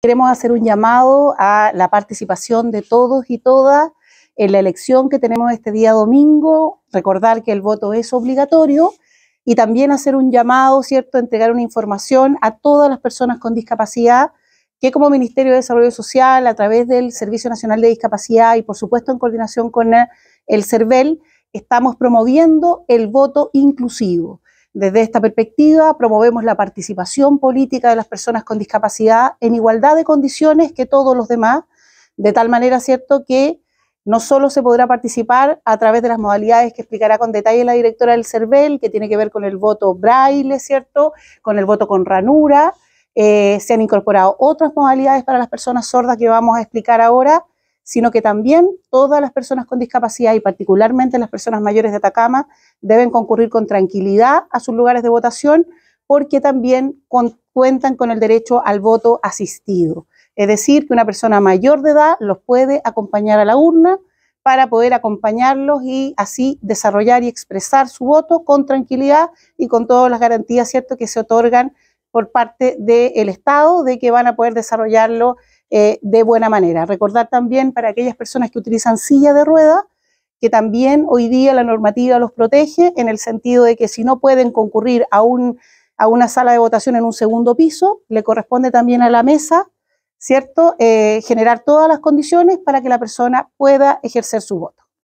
Queremos hacer un llamado a la participación de todos y todas en la elección que tenemos este día domingo, recordar que el voto es obligatorio y también hacer un llamado, ¿cierto?, entregar una información a todas las personas con discapacidad que como Ministerio de Desarrollo Social, a través del Servicio Nacional de Discapacidad y por supuesto en coordinación con el CERVEL, estamos promoviendo el voto inclusivo. Desde esta perspectiva, promovemos la participación política de las personas con discapacidad en igualdad de condiciones que todos los demás, de tal manera, ¿cierto?, que no solo se podrá participar a través de las modalidades que explicará con detalle la directora del CERVEL, que tiene que ver con el voto braille, ¿cierto?, con el voto con ranura, eh, se han incorporado otras modalidades para las personas sordas que vamos a explicar ahora, sino que también todas las personas con discapacidad y particularmente las personas mayores de Atacama deben concurrir con tranquilidad a sus lugares de votación porque también cuentan con el derecho al voto asistido. Es decir, que una persona mayor de edad los puede acompañar a la urna para poder acompañarlos y así desarrollar y expresar su voto con tranquilidad y con todas las garantías ¿cierto? que se otorgan por parte del Estado de que van a poder desarrollarlo eh, de buena manera. Recordar también para aquellas personas que utilizan silla de rueda, que también hoy día la normativa los protege en el sentido de que si no pueden concurrir a, un, a una sala de votación en un segundo piso, le corresponde también a la mesa, ¿cierto?, eh, generar todas las condiciones para que la persona pueda ejercer su voto.